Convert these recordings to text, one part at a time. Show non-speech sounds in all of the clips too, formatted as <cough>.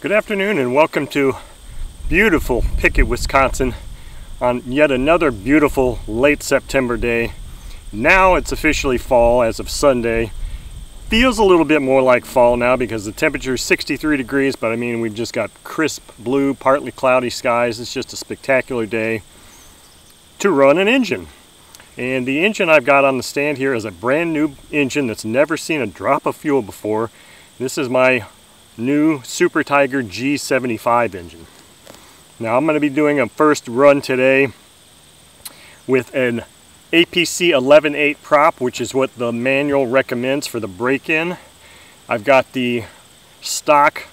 Good afternoon and welcome to beautiful Pickett, Wisconsin on yet another beautiful late September day. Now it's officially fall as of Sunday. Feels a little bit more like fall now because the temperature is 63 degrees, but I mean we've just got crisp blue, partly cloudy skies. It's just a spectacular day to run an engine. And the engine I've got on the stand here is a brand new engine that's never seen a drop of fuel before. This is my new Super Tigre G75 engine. Now I'm going to be doing a first run today with an APC 11.8 prop, which is what the manual recommends for the break-in. I've got the stock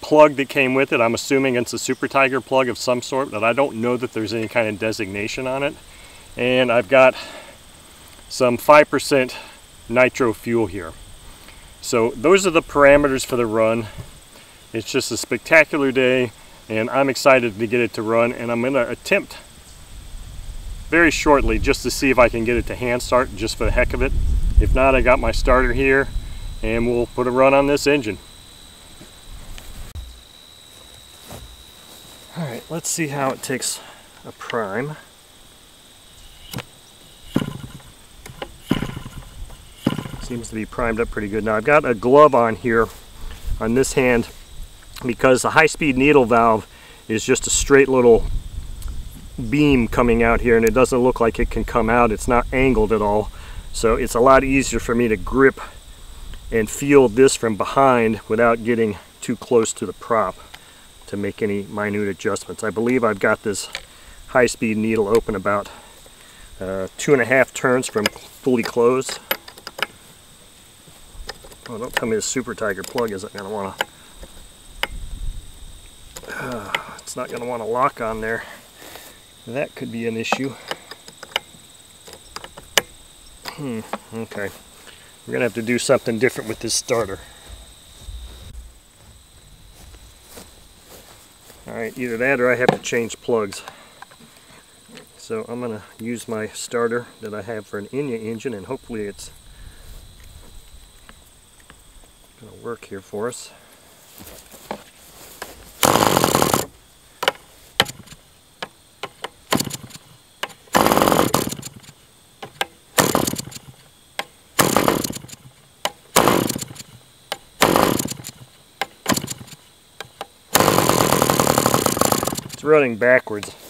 plug that came with it. I'm assuming it's a Super Tigre plug of some sort, but I don't know that there's any kind of designation on it. And I've got some 5% nitro fuel here. So those are the parameters for the run. It's just a spectacular day and I'm excited to get it to run and I'm going to attempt very shortly just to see if I can get it to hand start just for the heck of it. If not, I got my starter here and we'll put a run on this engine. All right, let's see how it takes a prime. Seems to be primed up pretty good. Now I've got a glove on here on this hand because the high-speed needle valve is just a straight little beam coming out here and it doesn't look like it can come out. It's not angled at all. So it's a lot easier for me to grip and feel this from behind without getting too close to the prop to make any minute adjustments. I believe I've got this high-speed needle open about uh, two and a half turns from fully closed. Oh, don't tell me the Super Tigre plug isn't going to want to... <sighs> Uh, it's not going to want to lock on there. That could be an issue. Hmm, okay. We're going to have to do something different with this starter. Alright, either that or I have to change plugs. So I'm going to use my starter that I have for an Enya engine and hopefully it's going to work here for us. It's running backwards.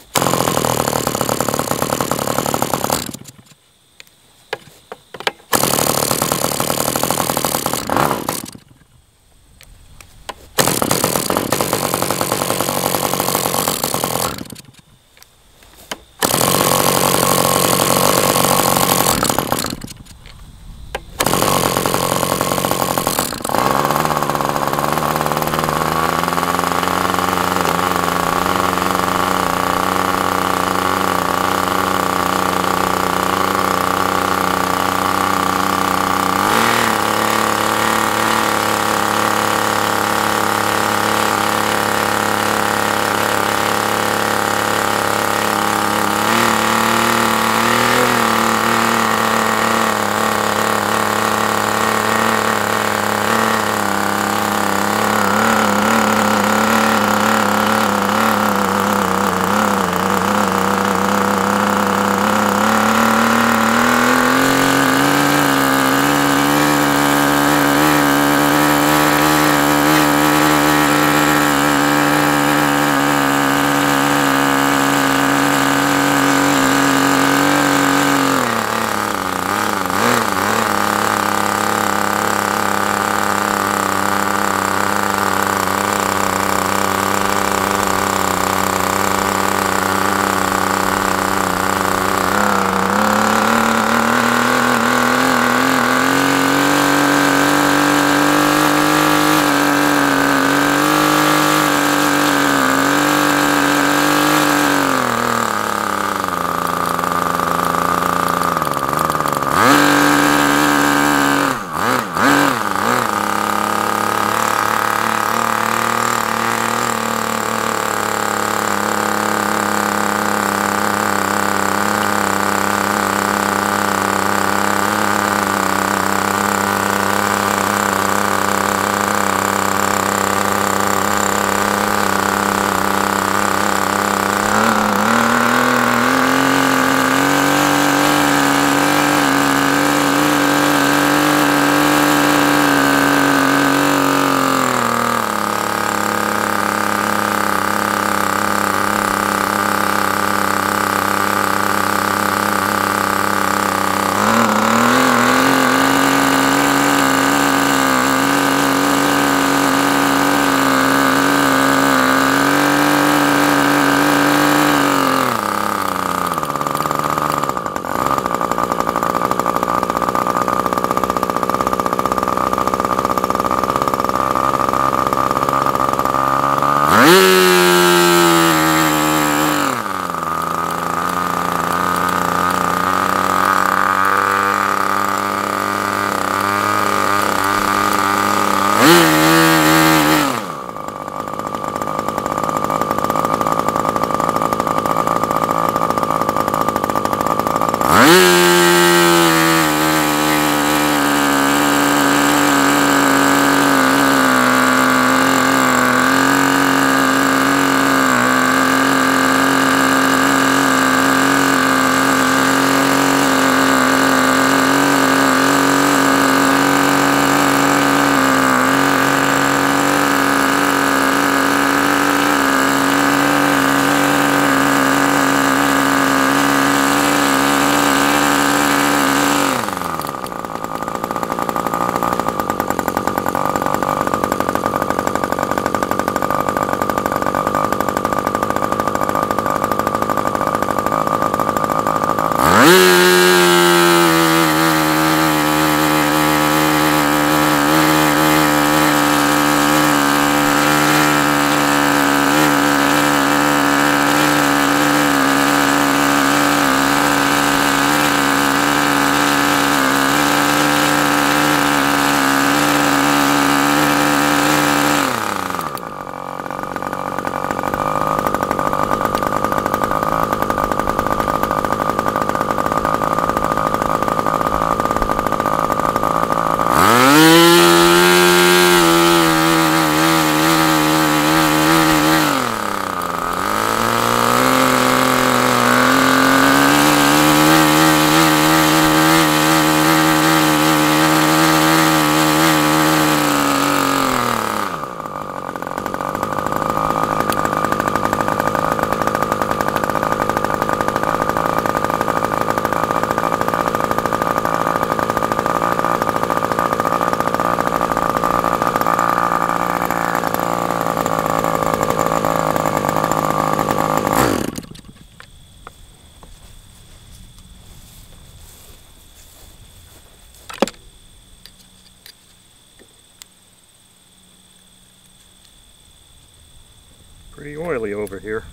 Pretty oily over here.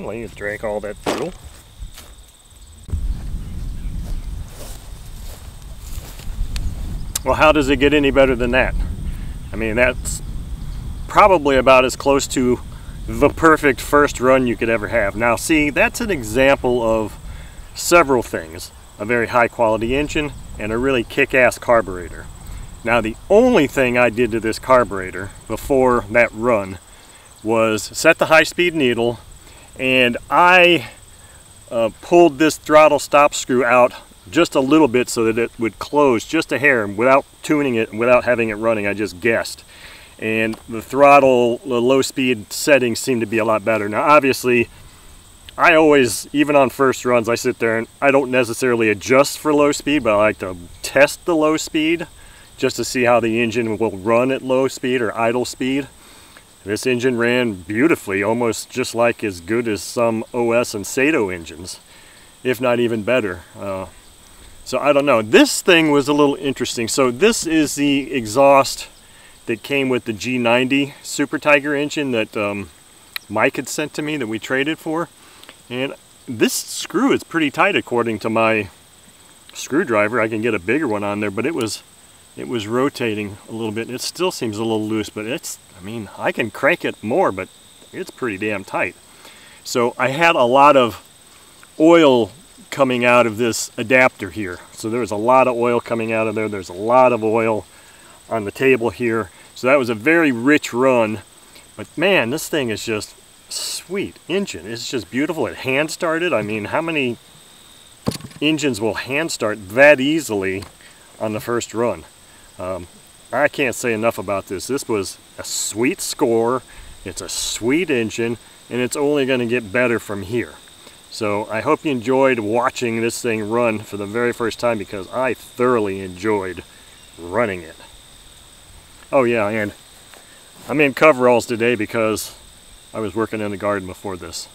Finally it drank all that fuel. Well, how does it get any better than that? I mean, that's probably about as close to the perfect first run you could ever have. Now, see, that's an example of several things. A very high quality engine and a really kick-ass carburetor. Now, the only thing I did to this carburetor before that run was set the high-speed needle and I uh, pulled this throttle stop screw out just a little bit so that it would close just a hair without tuning it without having it running I just guessed. And the throttle the low speed settings seem to be a lot better. Now obviously I always even on first runs I sit there and I don't necessarily adjust for low speed but I like to test the low speed just to see how the engine will run at low speed or idle speed this engine ran beautifully, almost just like as good as some OS and Saito engines, if not even better. Uh, so I don't know. This thing was a little interesting. So this is the exhaust that came with the G90 Super Tigre engine that um, Mike had sent to me that we traded for. And this screw is pretty tight according to my screwdriver. I can get a bigger one on there, but it was it was rotating a little bit. It still seems a little loose, but it's, I mean, I can crank it more, but it's pretty damn tight. So I had a lot of oil coming out of this adapter here. So there was a lot of oil coming out of there. There's a lot of oil on the table here. So that was a very rich run. But man, this thing is just sweet engine. It's just beautiful. It hand started. I mean, how many engines will hand start that easily on the first run? Um, I can't say enough about this. This was a sweet score. It's a sweet engine, and it's only going to get better from here. So I hope you enjoyed watching this thing run for the very first time because I thoroughly enjoyed running it. Oh yeah, and I'm in coveralls today because I was working in the garden before this.